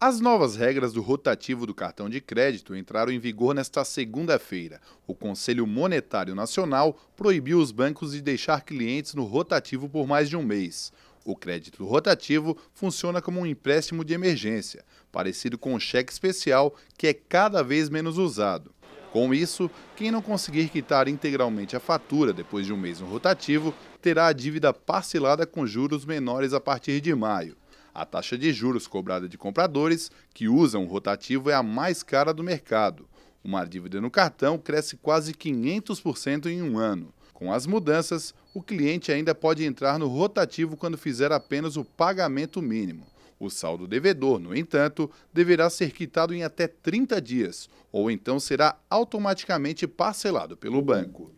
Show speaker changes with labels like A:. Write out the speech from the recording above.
A: As novas regras do rotativo do cartão de crédito entraram em vigor nesta segunda-feira. O Conselho Monetário Nacional proibiu os bancos de deixar clientes no rotativo por mais de um mês. O crédito rotativo funciona como um empréstimo de emergência, parecido com um cheque especial que é cada vez menos usado. Com isso, quem não conseguir quitar integralmente a fatura depois de um mês no rotativo terá a dívida parcelada com juros menores a partir de maio. A taxa de juros cobrada de compradores que usam o rotativo é a mais cara do mercado. Uma dívida no cartão cresce quase 500% em um ano. Com as mudanças, o cliente ainda pode entrar no rotativo quando fizer apenas o pagamento mínimo. O saldo devedor, no entanto, deverá ser quitado em até 30 dias, ou então será automaticamente parcelado pelo banco.